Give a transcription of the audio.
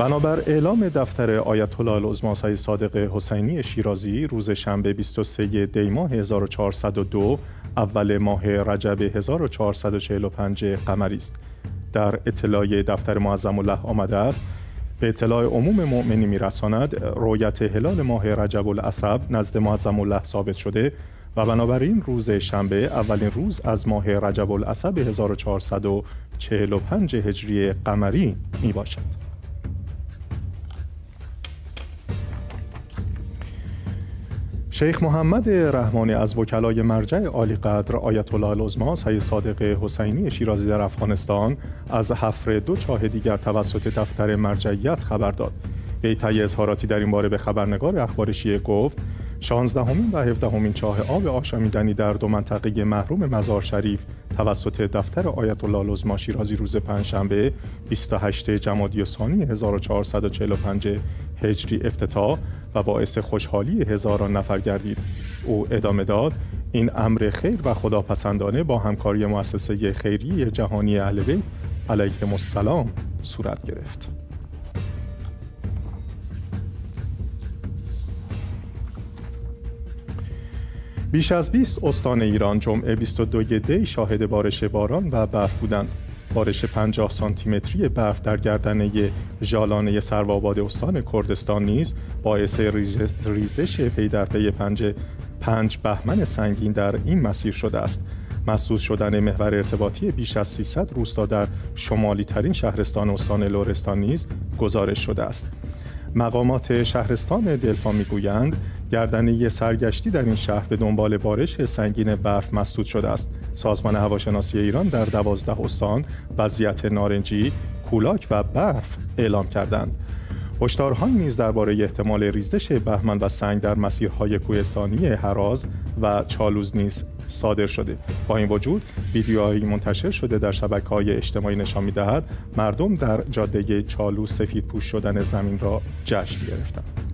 بنابر اعلام دفتر آیت الله العظما صادق حسینی شیرازی روز شنبه 23 دی ماه 1402 اول ماه رجب 1445 قمری است در اطلاع دفتر معظم الله آمده است به اطلاع عموم مؤمنی میرساند رویت هلال ماه رجب العصب نزد معظم الله ثابت شده و بنابراین روز شنبه اولین روز از ماه رجب العصب 1445 هجری قمری می باشد. شیخ محمد رحمانی از وکلای مرجع عالی قدر آیت الله العظما سید صادق حسینی شیرازی در افغانستان از حفر دو چاه دیگر توسط دفتر مرجعیت خبر داد. وی طی اظهاراتی در این باره به خبرنگار اخبار شیعه گفت 16 و 17 چاه آب آشامیدنی در دو منطقه محروم مزار شریف توسط دفتر آیت الله العظما شیرازی روز پنجشنبه 28 جمادی ثانی 1445 هجری افتتاح و باعث خوشحالی هزاران نفر گردید. او ادامه داد این امر خیر و خداپسندانه با همکاری مؤسسه خیریه جهانی اهل بیت علیهم السلام صورت گرفت. بیش از 20 استان ایران جمعه 22 دی شاهد بارش باران و برف بودند. بارش 50 سانتیمتری برف در گردنه ژالانه سروآباد استان کردستان نیز باعث ریزش پی در پی پنج پنج بهمن سنگین در این مسیر شده است. مسدود شدن محور ارتباطی بیش از 300 روستا در شمالی ترین شهرستان استان لورستان نیز گزارش شده است. مقامات شهرستان دلفا می‌گویند گردنه سرگشتی در این شهر به دنبال بارش سنگین برف مسدود شده است. سازمان هواشناسی ایران در دوازده استان وضعیت نارنجی کولاک و برف اعلام کردند. هشدارهایی نیز درباره احتمال ریزش بهمن و سنگ در مسیرهای کوهستانی هراز و چالوز نیز صادر شده. با این وجود ویدیوهایی منتشر شده در شبکه های اجتماعی نشان می‌دهد مردم در جاده چالوز سفید پوش شدن زمین را جشن گرفتند.